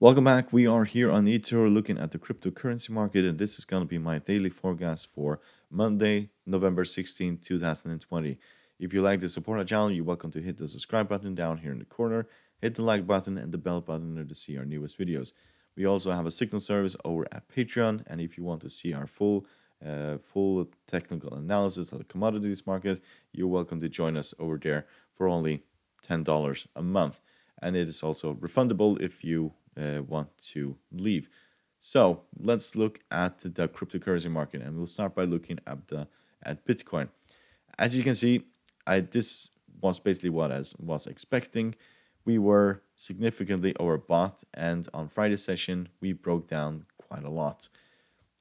Welcome back. We are here on eToro looking at the cryptocurrency market, and this is going to be my daily forecast for Monday, November 16, 2020. If you like to support our channel, you're welcome to hit the subscribe button down here in the corner, hit the like button and the bell button to see our newest videos. We also have a signal service over at Patreon, and if you want to see our full uh, full technical analysis of the commodities market, you're welcome to join us over there for only $10 a month. And it is also refundable if you uh, want to leave. So let's look at the cryptocurrency market, and we'll start by looking at the at Bitcoin. As you can see, I this was basically what I was expecting. We were significantly overbought, and on Friday session we broke down quite a lot.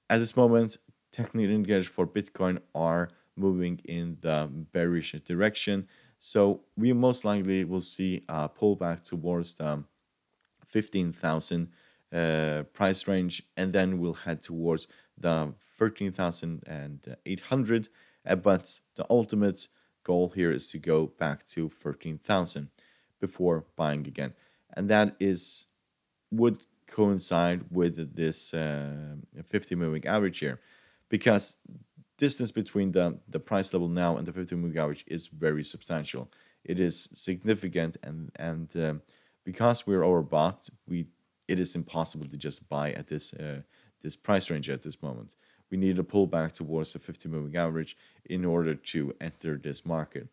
At this moment, technical indicators for Bitcoin are moving in the bearish direction. So we most likely will see a pullback towards the 15,000 uh, price range, and then we'll head towards the 13,800. Uh, but the ultimate goal here is to go back to 13,000 before buying again, and that is would coincide with this uh, 50 moving average here, because distance between the the price level now and the 50 moving average is very substantial. It is significant, and and um, because we're overbought, we it is impossible to just buy at this uh, this price range at this moment. We need a pullback towards the 50 moving average in order to enter this market.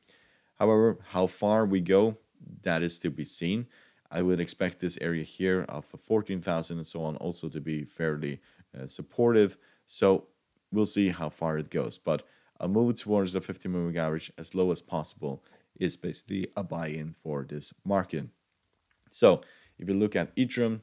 However, how far we go, that is to be seen. I would expect this area here of 14,000 and so on also to be fairly uh, supportive. So we'll see how far it goes. But a move towards the 50 moving average as low as possible is basically a buy-in for this market. So if you look at Ethereum,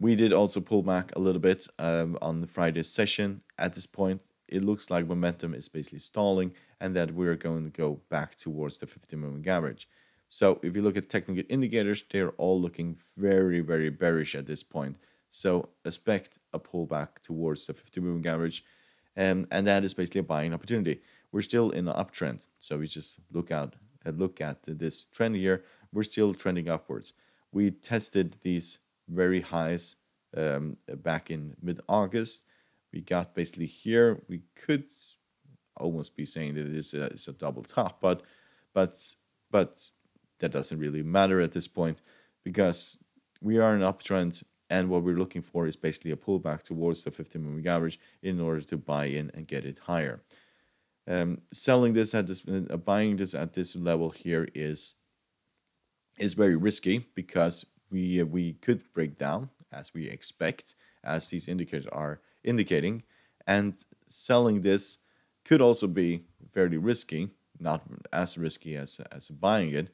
we did also pull back a little bit um, on the Friday session. At this point, it looks like momentum is basically stalling and that we're going to go back towards the 50 moving average. So if you look at technical indicators, they're all looking very, very bearish at this point. So expect a pullback towards the 50 moving average. Um, and that is basically a buying opportunity. We're still in an uptrend. So we just look out and look at this trend here we're still trending upwards. We tested these very highs um, back in mid-August. We got basically here. We could almost be saying that it is a, it's a double top, but but but that doesn't really matter at this point because we are in uptrend and what we're looking for is basically a pullback towards the 50 moving average in order to buy in and get it higher. Um, selling this at this, uh, buying this at this level here is is very risky because we uh, we could break down as we expect, as these indicators are indicating, and selling this could also be fairly risky, not as risky as as buying it,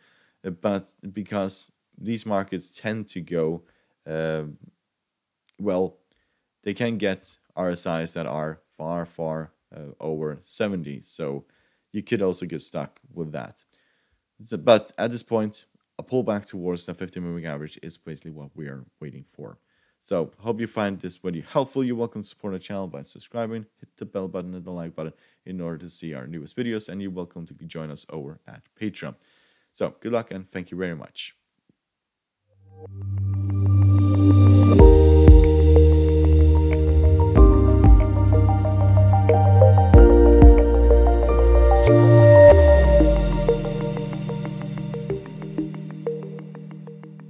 but because these markets tend to go, uh, well, they can get RSIs that are far far uh, over 70, so you could also get stuck with that. So, but at this point, a pullback towards the 50 moving average is basically what we are waiting for. So hope you find this video helpful. You're welcome to support the channel by subscribing, hit the bell button and the like button in order to see our newest videos, and you're welcome to join us over at Patreon. So good luck and thank you very much.